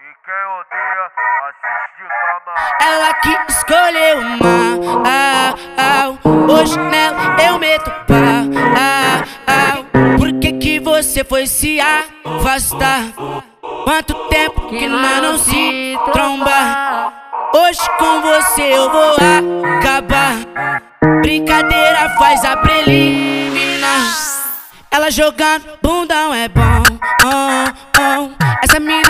E quem odeia, assiste de cama. Ela que escolheu ah, ah, hoje nela eu meto ah, ah, por que que você foi se afastar? Quanto tempo que nós não se tromba? Hoje com você eu vou acabar. Brincadeira faz a preliminar. Ela jogando bundão é bom, oh, oh. Essa mina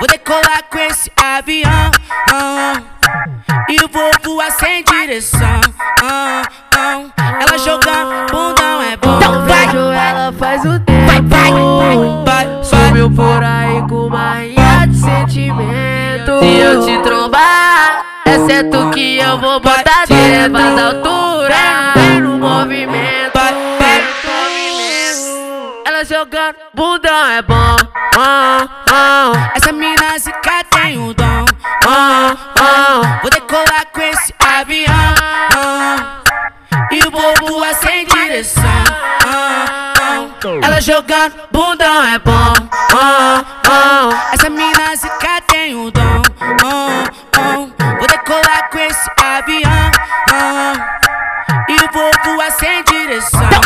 Vou decolar com esse avião, oh. E vou voar sem direção, oh, oh. Ela jogando bundão é bom. Então vai, ela faz o tempo. vai, vai, vai, vai. Sumiu por aí com uma rinha de sentimento. Se eu te trombar, é certo que eu vou botar direto das alturas. Ela jogando bunda é bom. Oh, oh. Essa mina zica tem um dom. Oh, oh. Vou decolar com esse avião. Oh. E o bobo é sem direção. Oh, oh. Ela jogando bunda é bom. Oh, oh. Essa mina zica tem um dom. Oh, oh. Vou decolar com esse avião. Oh. E o bobo é sem direção.